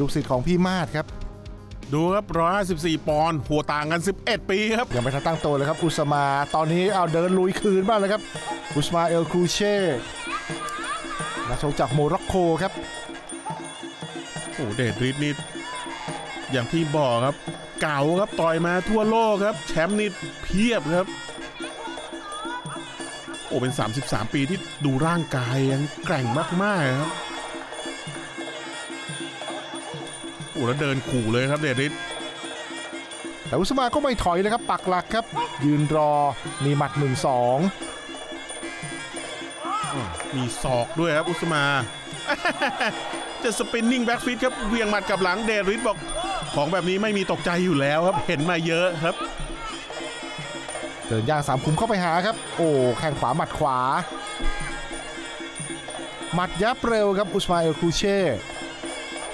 ลูกศิษย์ของพี่มาดครับ ดูครับ 154 ปอนด์หัวต่างกัน 11 ปีครับ ยังไม่ทันตั้งตัวเลยครับอุสมา ตอนนี้เอาเดินลุยคืนบ้างเลยครับอุสมาเอลครูเช่นักชกจากโมร็อกโกครับโอ้เดดริดนี่อย่างที่บอกครับ เก่าครับต่อยมาทั่วโลกครับ แชมป์นี่เพียบครับโอ้เป็น 33 ปีที่ดูร่างกายยังแกร่งมาก ๆ ครับ อ้แล้วเดินขู่เลยครับเดดริดแต่อุสมาก็ไม่ถอยนะครับปักหลักครับ ยืนรอมีหมัด1นสองมีศอกด้วยครับอุสมา จะสปินนิ่งแบ็กฟิตครับเวียงหมัดกับหลังเดริดบอกของแบบนี้ไม่มีตกใจอยู่แล้วครับเห็นมาเยอะครับ เดินย่างสามขุมเข้าไปหาครับ โอ้แข้งขวาหมัดขวา หมัดยับเร็วครับอุสมาเอลครูเช่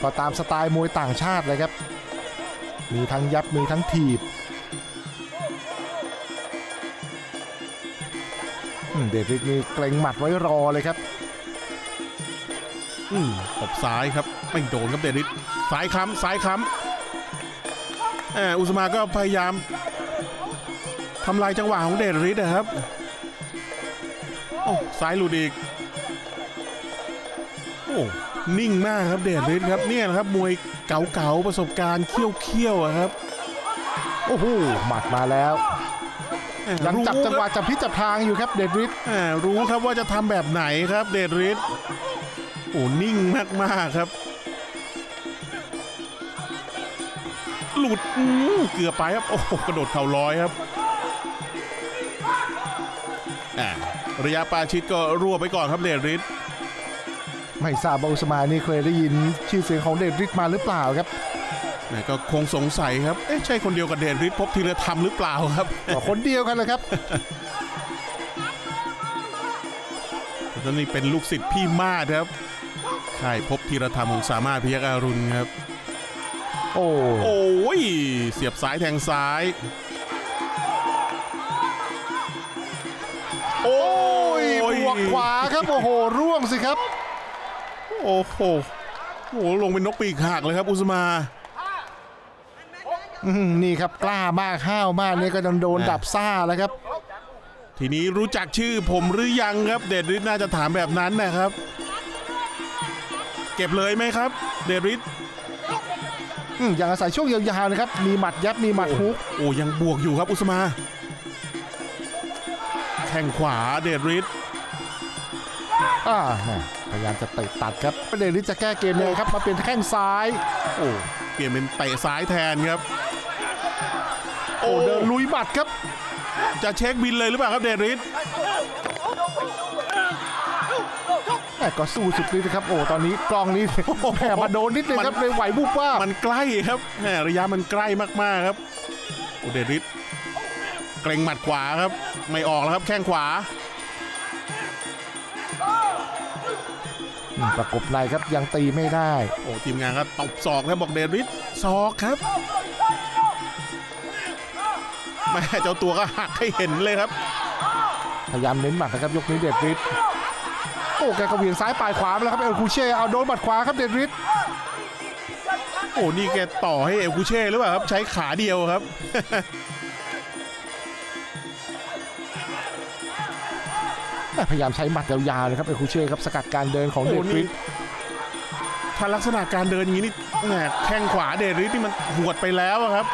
ก็ตามสไตล์มวยต่างชาติเลยครับ มีทั้งยับมีทั้งถีบเดวิดนี่เกรงหมัดไว้รอเลยครับอืมตบซ้ายครับไม่โดนครับเดริดซ้ายค้ำซ้ายค้ำแอบอุสมาก็พยายามทำลายจังหวะของเดริดนะครับโอ้ซ้ายหลุดอีกโอ้ นิ่งมากครับเดริดครับเนี่ยนะครับมวยเก่าๆประสบการณ์เขี้ยวๆอะครับ โอ้โหหมัดมาแล้วแอบยังจับรู้จังหวะครับจับพิษจับทางอยู่ครับเดวิดแอบรู้ครับว่าจะทำแบบไหนครับเดริดโอ้นิ่งมากๆครับ หลุดอืมเกือบไปครับโอ้โหกระโดดเข่าลอยครับอ่าระยะปาชิดก็รั่วไปก่อนครับเดริด ไม่ทราบว่าอุสมานี่เคยได้ยินชื่อเสียงของเดวิดมาหรือเปล่าครับแหม่ก็คงสงสัยครับเอ๊ะใช่คนเดียวกับเดริดพบธีรธรรมหรือเปล่าครับก็คนเดียวกันเลยครับตอนนี้เป็นลูกศิษย์พี่มาดครับค่ายพบธีรธรรมของสามารถพยักอารุณครับ โอ้โอ้ยเสียบซ้ายแทงซ้าย โอ้ยบวกขวาครับ โอ้โห ร่วงสิครับ โอ้โหโอ้โหลงเป็นนกปีกหักเลยครับอุสมาอื้อหือนี่ครับกล้ามากห้าวมากนี่ก็โดนโดนอะดับซ่าแล้วครับ ทีนี้รู้จักชื่อผมหรือยังครับ เดดริดน่าจะถามแบบนั้นนะครับ เก็บเลยไหมครับ เดดริดอืมอย่างอาศัยช่วงยาวๆนะครับ มีหมัดยับมีหมัดฮุกโอ้ยังบวกอยู่ครับอุสมา แข้งขวาเดดริดอ่าแหม่พ ยายามจะเตะตัดครับเดลิสจะแก้เกมยังไงครับมาเป็นแข้งซ้าย โอ้เปลี่ยนเป็นเตะซ้ายแทนครับ โอ้เดินลุยหมัดครับ จะเช็คบินเลยหรือเปล่าครับเดริสแหม่ก็สู้สุดฤทธิ์นะครับโอ้ตอนนี้กล้องนี้แหมมาโดนนิดนึงครับเลยไหวบุบว่าบมันใกล้ครับแหมระยะมันใกล้มากๆครับโอเดริสเกรงหมัดขวาครับ ไม่ออกแล้วครับแข้งขวา ประกบในครับยังตีไม่ได้ โอ้ทีมงานก็ตบศอกครับบอกเดริสศอกครับแม่เจ้าตัวก็หักให้เห็นเลยครับ พยายามเน้นหมัดนะครับยกนี้เดชฤทธิ์โอ้แกก็เหวี่ยงซ้ายป่ายขวาไปแล้วครับเอลคูเช่เอาโดนหมัดขวาครับเดชฤทธิ์โอ้นี่แกต่อให้เอลคูเช่หรือเปล่าครับใช้ขาเดียวครับ พยายามใช้หมัดยาวๆเลยครับเอลคูเช่ครับสกัดการเดินของเดโอ้ดนี่ริสถ้าลักษณะการเดินอย่างนี้นี่แหมแข้งขวาเดชฤทธิ์นี่มันหวดไปแล้วอะครับ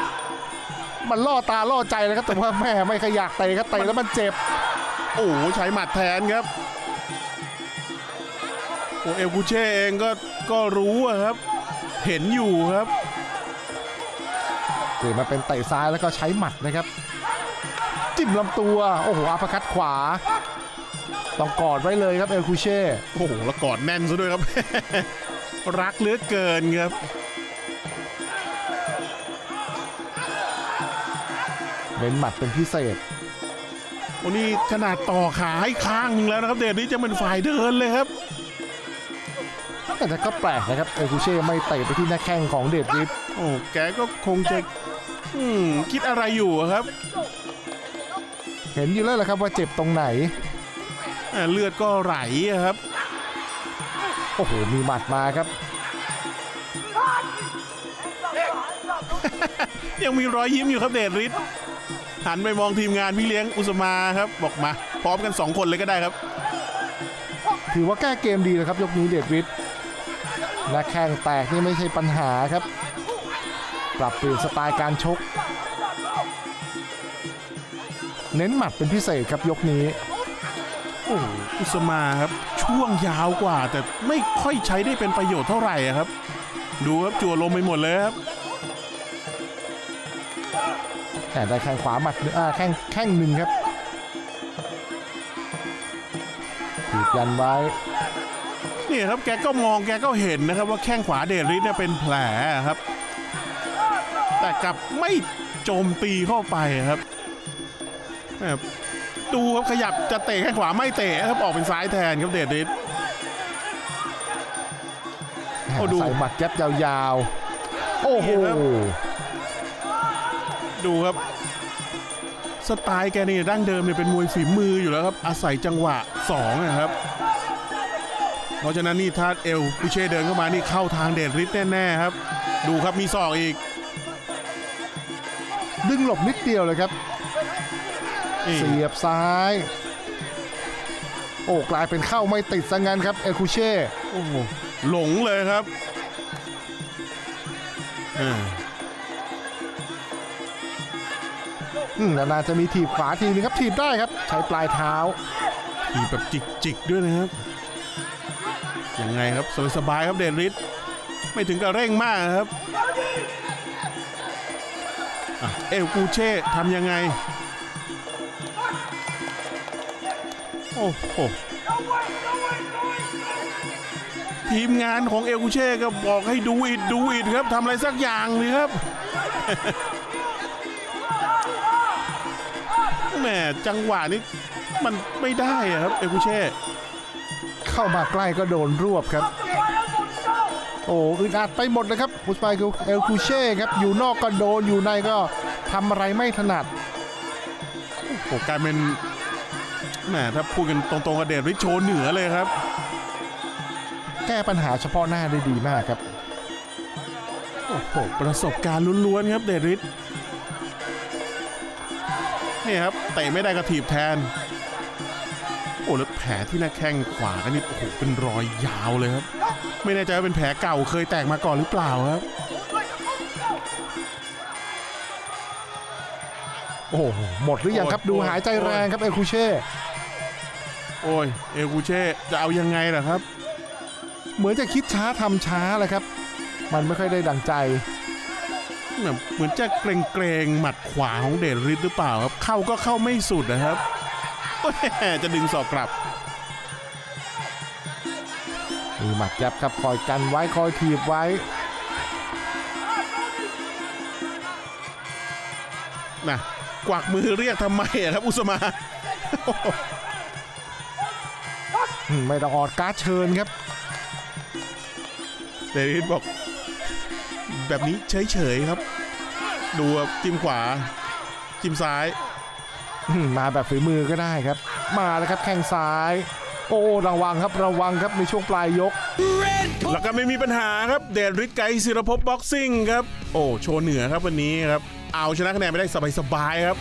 มันล่อตาล่อใจเลยครับแต่ว่าแม่ไม่ขยักเตะครับเตะแล้วมันเจ็บ โอ้โหใช้หมัดแทนครับโอเอลกูเช่เองก็ก็รู้อะครับ เห็นอยู่ครับเปลี่ยนมาเป็นเตะซ้ายแล้วก็ใช้หมัดนะครับ จิ้มลำตัว โอ้โหอัปเปอร์คัดขวา ต้องกอดไว้เลยครับเอลคูเช่โอ้โหแล้วกอดแน่นซะด้วยครับ รักเหลือเกินครับเน้นหมัดเป็นพิเศษโอ้นี่ขนาดต่อขาให้ข้างหนึงแล้วนะครับ เดริสจะเป็นฝ่ายเดินเลยครับ แต่ก็แปลกนะครับเอลคูเช่ไม่เตะไปที่หน้าแข้งของเดดริสโอ้แกก็คงจะอืมคิดอะไรอยู่อะครับ เห็นอยู่แล้วแหละครับว่าเจ็บตรงไหนอ่า เลือดก็ไหลอะครับ โอ้โห มีหมัดมาครับ ยังมีรอยยิ้มอยู่ครับเดชฤทธิ์หันไปมองทีมงานพี่เลี้ยงอุสมาครับ บอกมา พร้อมกัน 2 คนเลยก็ได้ครับ ถือว่าแก้เกมดีนะครับ ยกนี้เดชฤทธิ์และแข้งแตกนี่ไม่ใช่ปัญหาครับ ปรับเปลี่ยนสไตล์การชก เน้นหมัดเป็นพิเศษครับยกนี้ โอ้อุสมาครับช่วงยาวกว่า แต่ไม่ค่อยใช้ได้เป็นประโยชน์เท่าไหร่อะครับ ดูครับจั่วลมไปหมดเลยครับแต่ได้แข้งขวาหมัดอ่าแข้งแข้งหนึ่งครับถีบยันไว้นี่ครับแกก็มองแกก็เห็นนะครับ ว่าแข้งขวาเดชฤทธิ์เนี่ยเป็นแผลครับ แต่กลับไม่โจมตีเข้าไปครับแบบ ดูครับขยับจะเตะแข้งขวาไม่เตะครับออกเป็นซ้ายแทนครับเดชฤทธิ์โอ้ดูใส่หมัดแก๊บยาวๆ โอ้โหนี่ครับดูครับ สไตล์แกนี่ดั้งเดิมเนี่ยเป็นมวยฝีมืออยู่แล้วครับ อาศัยจังหวะ2นะครับ เพราะฉะนั้นนี่ถ้าเอลคุเช่เดินเข้ามานี่เข้าทางเดชฤทธิ์แน่ๆครับ ดูครับมีศอกอีก ดึงหลบนิดเดียวเลยครับนี่ เสียบซ้าย โอ้กลายเป็นเข้าไม่ติดซะงั้นครับ เอลคูเช่โอ้โหหลงเลยครับอ่าอืมนานๆจะมีถีบขวาทีนึงครับถีบได้ครับ ใช้ปลายเท้าทีแบบจิกๆด้วยนะครับยังไงครับสบายๆครับเดชฤทธิ์ไม่ถึงกับเร่งมากครับอะเอลกูเช่ทำยังไง โอ้โหทีมงานของเอลกูเช่ก็บอกให้ดูอิดดูอิดครับทำอะไรสักอย่างเลยครับแหมจังหวะนี้มันไม่ได้อะครับ เอลกูเช่เข้ามาใกล้ก็โดนรวบครับ โอ้อึดอัดไปหมดเลยครับอุสไปเอลคูเช่ครับอยู่นอกก็โดนอยู่ในก็ทำอะไรไม่ถนัดโอ้กลายเป็น แหมถ้าพูดกันตรงๆกับเดชฤทธิ์โชว์เหนือเลยครับ แก้ปัญหาเฉพาะหน้าได้ดีมากครับโอ้โหประสบการณ์ล้วนๆครับเดชฤทธิ์นี่ครับเตะไม่ได้กระถีบแทนโอ้แล้วแผลที่หน้าแข้งขวากันนี่โอ้โหเป็นรอยยาวเลยครับ ไม่แน่ใจว่าเป็นแผลเก่าเคยแตกมาก่อนหรือเปล่าครับ โอ้โหหมดหรือยังครับโอ้ยดูหายใจแรงครับเอลคูเช่ โอ้ยเอลกูเช่จะเอายังไงล่ะครับ เหมือนจะคิดช้าทำช้าแหละครับ มันไม่ค่อยได้ดังใจแบบเหมือนจะเกรงเกรงๆหมัดขวาของเดชฤทธิ์หรือเปล่าครับ เข้าก็เข้าไม่สุดนะครับแหม่จะดึงศอกกลับมีหมัดยับครับคอยกันไว้คอยถีบไว้นะกวักมือเรียกทำไมอะครับอุสมาอืม ไม่ต้องออดการ์ดเชิญครับเดชฤทธิ์บอก แบบนี้เฉยๆครับ ดูครับจิ้มขวา จิ้มซ้ายอืมมาแบบฝีมือก็ได้ครับ มาแล้วครับแข้งซ้าย โอ้ระวังครับระวังครับในช่วงปลายยก แล้วก็ไม่มีปัญหาครับเดชฤทธิ์ไกรศิรภพบ็อกซิ่งครับ โอ้โชว์เหนือครับวันนี้ครับ เอาชนะคะแนนไปได้สบายๆครับ